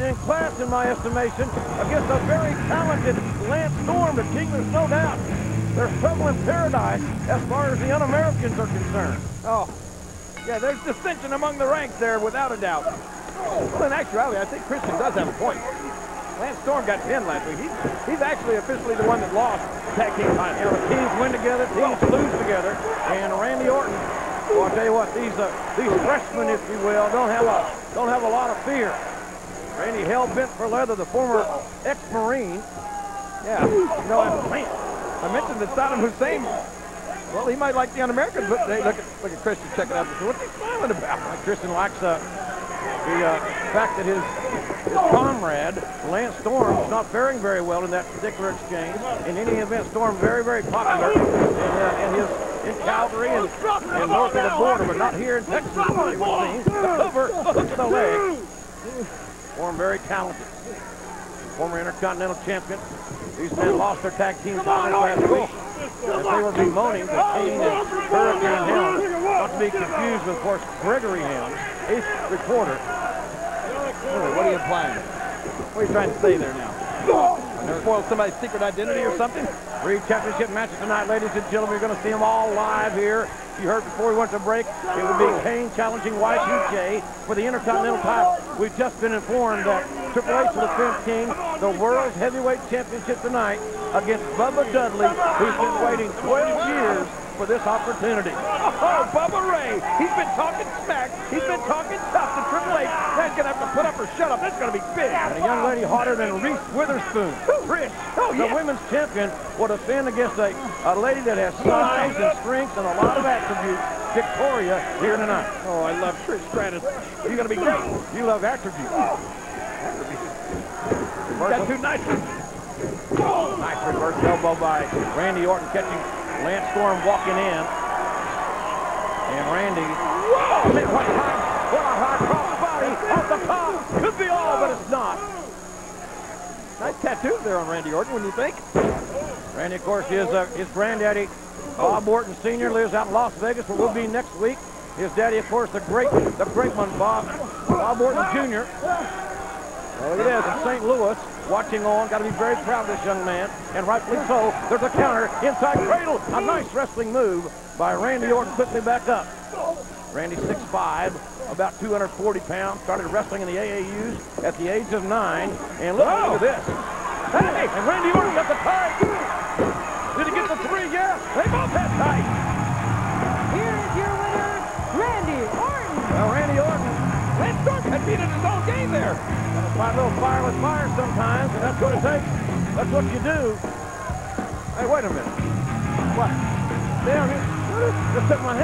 in class, in my estimation, against a very talented Lance Storm, the team, there's no doubt. They're struggling paradise as far as the un-Americans are concerned. Oh, yeah, there's dissension among the ranks there, without a doubt. Well, in actuality, I think Christian does have a point. Lance Storm got pinned last week. He's, he's actually officially the one that lost tag team title. You know, the teams win together, teams lose together, and Randy Orton, well, I'll tell you what, these uh, these freshmen, if you will, don't have a don't have a lot of fear. Randy hell bent for leather, the former ex-marine. Yeah, you know, I, I mentioned that Saddam Hussein well, he might like the un-Americans, but hey, look at look at Christian checking out. What's he smiling about? Like Christian likes uh, the uh, fact that his, his comrade, Lance Storm, is not faring very well in that particular exchange. In any event, Storm very, very popular in, uh, in his in Calgary and, and north of the border, but not here in Texas. It seems. The cover, hook to the leg. Storm very talented. Former Intercontinental Champion. These men lost their tag team titles last week as they were bemoaning the Kane and Hurricane Helms, not to be confused with, of course, Gregory Helms, eighth reporter. what are you implying? What are you trying to say there now? Spoiled somebody's secret identity or something? Three championship matches tonight, ladies and gentlemen. You're going to see them all live here. You heard before we went to break, it would be Kane challenging Y2J for the Intercontinental title. We've just been informed that Triple H will defend King the World Heavyweight Championship tonight against Bubba Dudley, who's been waiting 12 years for this opportunity. Oh, Bubba Ray. He's been talking smack. He's been talking tough to Triple H. Man's going to have to put up or shut up. This is going to be big. And a young lady hotter than Reese Witherspoon, Oh, the women's champion, will defend against a, a lady that has size and strength and a lot of attributes, Victoria, here tonight. Oh, I love Trish Stratus. She's going to be great. You love attributes. That's two nice Oh, nice reverse elbow by Randy Orton catching Lance Storm walking in. And Randy, whoa, man, what a high, what a high cross body off the top. Could be all, but it's not. Nice tattoos there on Randy Orton, wouldn't you think? Randy, of course, his, uh, his granddaddy, Bob Orton Sr., lives out in Las Vegas, where we'll be next week. His daddy, of course, the great, the great one, Bob, Bob Orton Jr. Look at this, in St. Louis, watching on. Got to be very proud of this young man, and rightfully so. There's a counter inside cradle. A nice wrestling move by Randy Orton quickly back up. Randy 6'5", about 240 pounds. Started wrestling in the AAUs at the age of nine. And look, look at this. Hey, and Randy Orton got the tight. Did he get the three? Yeah, they both had tight. Here is your winner, Randy Orton. Well, Randy Orton Lance Storm had beat in his own game there. Gotta fight a little fire with fire sometimes, and that's what it takes. That's what you do. Hey, wait a minute. What? Down here. Just took my hand.